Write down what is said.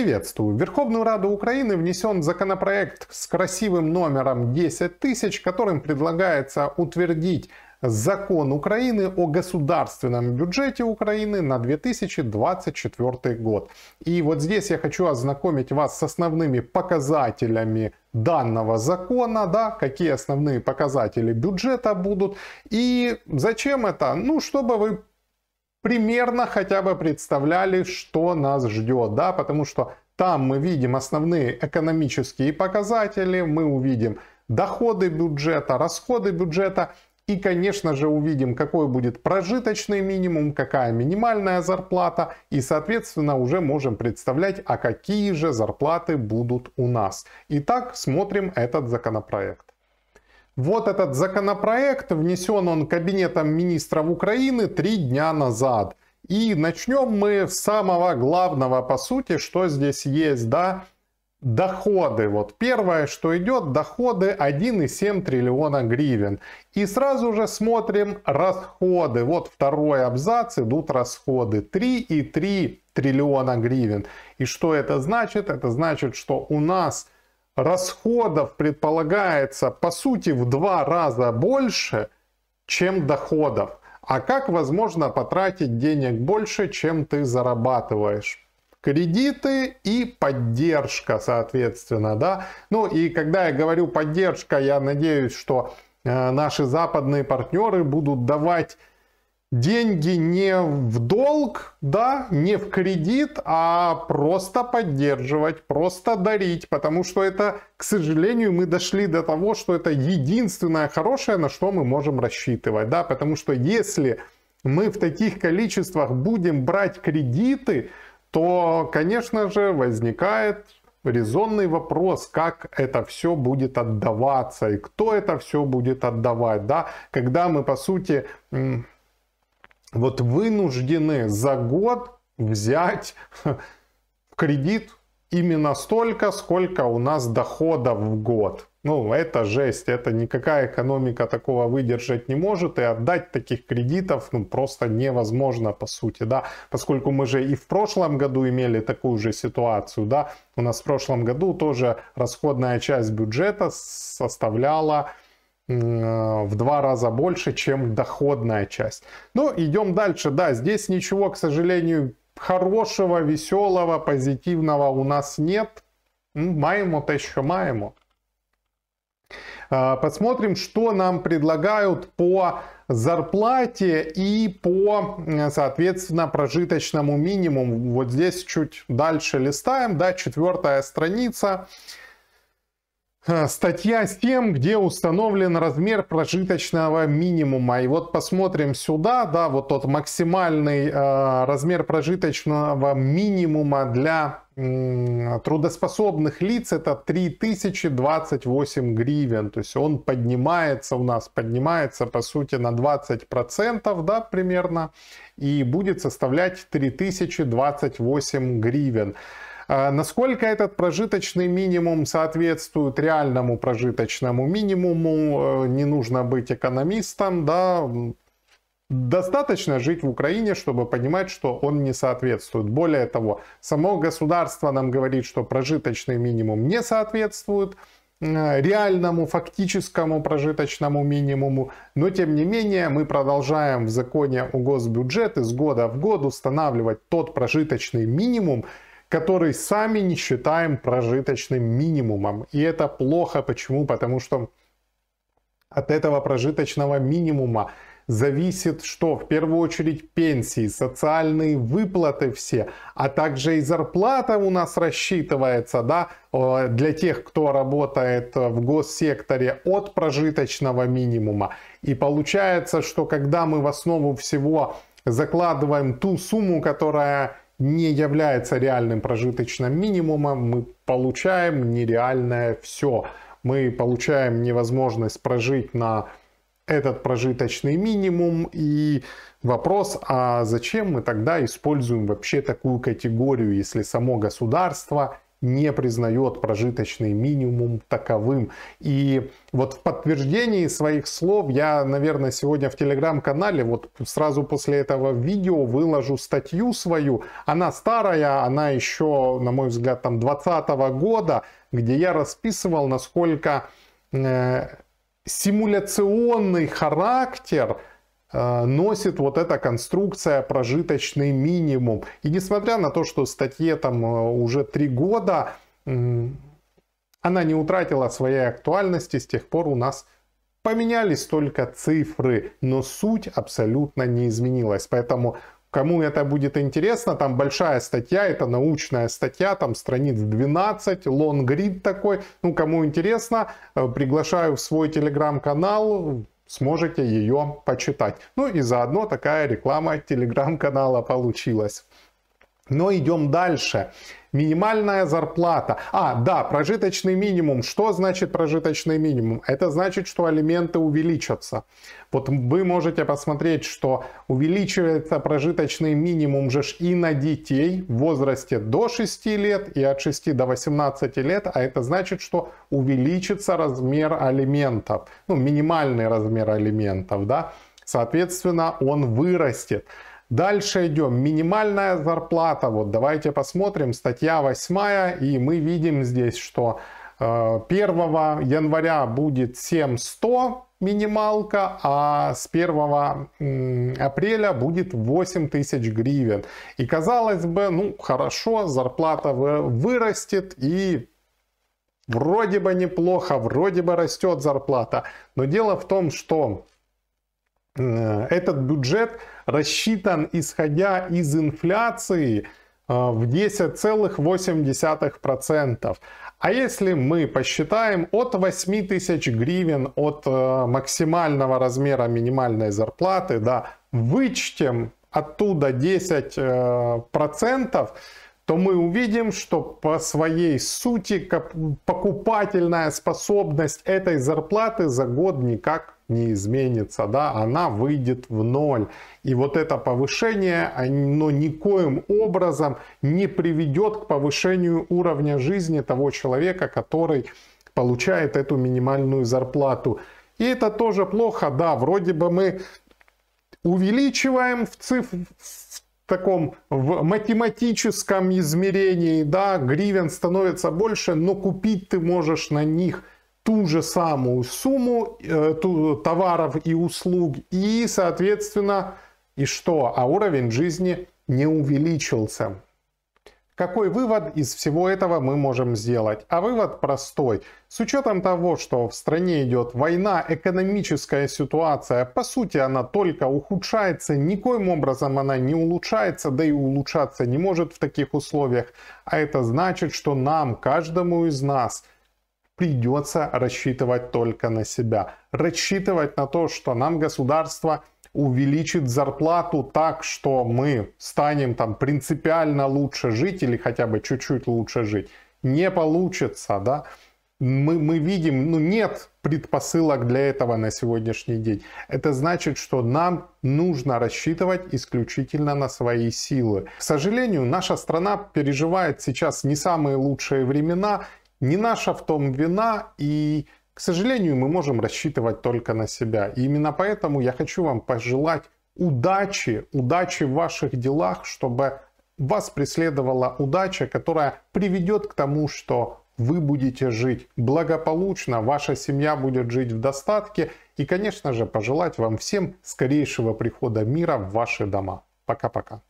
Приветствую! В Верховную Раду Украины внесен законопроект с красивым номером 10 тысяч, которым предлагается утвердить закон Украины о государственном бюджете Украины на 2024 год. И вот здесь я хочу ознакомить вас с основными показателями данного закона, да, какие основные показатели бюджета будут и зачем это? Ну, чтобы вы примерно хотя бы представляли, что нас ждет, да, потому что там мы видим основные экономические показатели, мы увидим доходы бюджета, расходы бюджета и, конечно же, увидим, какой будет прожиточный минимум, какая минимальная зарплата. И, соответственно, уже можем представлять, а какие же зарплаты будут у нас. Итак, смотрим этот законопроект. Вот этот законопроект, внесен он Кабинетом министров Украины три дня назад. И начнем мы с самого главного, по сути, что здесь есть, да, доходы. Вот первое, что идет, доходы 1,7 триллиона гривен. И сразу же смотрим расходы. Вот второй абзац, идут расходы. 3,3 триллиона гривен. И что это значит? Это значит, что у нас расходов предполагается по сути в два раза больше, чем доходов. А как возможно потратить денег больше, чем ты зарабатываешь? кредиты и поддержка, соответственно, да. Ну и когда я говорю поддержка, я надеюсь, что э, наши западные партнеры будут давать деньги не в долг, да, не в кредит, а просто поддерживать, просто дарить, потому что это, к сожалению, мы дошли до того, что это единственное хорошее, на что мы можем рассчитывать, да, потому что если мы в таких количествах будем брать кредиты, то, конечно же, возникает резонный вопрос, как это все будет отдаваться и кто это все будет отдавать, да, когда мы, по сути, вот вынуждены за год взять в кредит именно столько, сколько у нас доходов в год. Ну, это жесть, это никакая экономика такого выдержать не может, и отдать таких кредитов ну, просто невозможно, по сути, да, поскольку мы же и в прошлом году имели такую же ситуацию, да, у нас в прошлом году тоже расходная часть бюджета составляла в два раза больше, чем доходная часть. Ну, идем дальше. Да, здесь ничего, к сожалению, хорошего, веселого, позитивного у нас нет. Маємо те, що маємо. Посмотрим, что нам предлагают по зарплате и по, соответственно, прожиточному минимуму. Вот здесь чуть дальше листаем, да, четвертая страница. Э, статья 7, где установлен размер прожиточного минимума. И вот посмотрим сюда, да, вот тот максимальный э, размер прожиточного минимума для э, трудоспособных лиц это 3028 гривен. То есть он поднимается у нас, поднимается по сути на 20%, да, примерно, и будет составлять 3028 гривен. А насколько этот прожиточный минимум соответствует реальному прожиточному минимуму, э, не нужно быть экономистом, да, Достаточно жить в Украине, чтобы понимать, что он не соответствует. Более того, само государство нам говорит, что прожиточный минимум не соответствует э, реальному, фактическому прожиточному минимуму. Но тем не менее мы продолжаем в законе о госбюджет из года в год устанавливать тот прожиточный минимум, который сами не считаем прожиточным минимумом. И это плохо. Почему? Потому что от этого прожиточного минимума зависит что? В первую очередь пенсии, социальные выплаты все, а также и зарплата у нас рассчитывается, да, для тех, кто работает в госсекторе от прожиточного минимума. И получается, что когда мы в основу всего закладываем ту сумму, которая не является реальным прожиточным минимумом, мы получаем нереальное все. Мы получаем невозможность прожить на этот прожиточный минимум и вопрос, а зачем мы тогда используем вообще такую категорию, если само государство не признает прожиточный минимум таковым. И вот в подтверждении своих слов я, наверное, сегодня в телеграм-канале, вот сразу после этого видео выложу статью свою. Она старая, она еще, на мой взгляд, там 2020 года, где я расписывал, насколько э, симуляционный характер носит вот эта конструкция прожиточный минимум. И несмотря на то, что статье там э, уже три года, она не утратила своей актуальности, с тех пор у нас поменялись только цифры, но суть абсолютно не изменилась. Поэтому Кому это будет интересно, там большая статья, это научная статья, там страниц 12, лонгрид такой. Ну, кому интересно, э, приглашаю в свой телеграм-канал, сможете ее почитать. Ну и заодно такая реклама телеграм-канала получилась. Но идем дальше. Минимальная зарплата. А, да, прожиточный минимум. Что значит прожиточный минимум? Это значит, что алименты увеличатся. Вот вы можете посмотреть, что увеличивается прожиточный минимум же и на детей в возрасте до 6 лет и от 6 до 18 лет. А это значит, что увеличится размер алиментов. Ну, минимальный размер алиментов, да. Соответственно, он вырастет. Дальше идем. Минимальная зарплата. Вот давайте посмотрим. Статья 8. И мы видим здесь, что 1 э, января будет 7100 минималка, а с 1 апреля будет 8000 гривен. И казалось бы, ну хорошо, зарплата вырастет и вроде бы неплохо, вроде бы растет зарплата. Но дело в том, что этот бюджет рассчитан исходя из инфляции э, в 10,8%. А если мы посчитаем от 8 тысяч гривен от э, максимального размера минимальной зарплаты, да, вычтем оттуда 10%, то мы увидим, что по своей сути покупательная способность этой зарплаты за год никак не изменится, да, она выйдет в ноль. И вот это повышение, оно никоим образом не приведет к повышению уровня жизни того человека, который получает эту минимальную зарплату. И это тоже плохо, да, вроде бы мы увеличиваем в цифре, в таком в математическом измерении, да, гривен становится больше, но купить ты можешь на них ту же самую сумму э, товаров и услуг и, соответственно, и что? А уровень жизни не увеличился. Какой вывод из всего этого мы можем сделать? А вывод простой. С учетом того, что в стране идет война, экономическая ситуация, по сути, она только ухудшается, никоим образом она не улучшается, да и улучшаться не может в таких условиях. А это значит, что нам, каждому из нас, придется рассчитывать только на себя. Рассчитывать на то, что нам государство увеличит зарплату так, что мы станем там принципиально лучше жить или хотя бы чуть-чуть лучше жить, не получится, да. Мы, мы видим, ну нет предпосылок для этого на сегодняшний день. Это значит, что нам нужно рассчитывать исключительно на свои силы. К сожалению, наша страна переживает сейчас не самые лучшие времена, не наша в том вина и к сожалению, мы можем рассчитывать только на себя. И именно поэтому я хочу вам пожелать удачи, удачи в ваших делах, чтобы вас преследовала удача, которая приведет к тому, что вы будете жить благополучно, ваша семья будет жить в достатке. И, конечно же, пожелать вам всем скорейшего прихода мира в ваши дома. Пока-пока.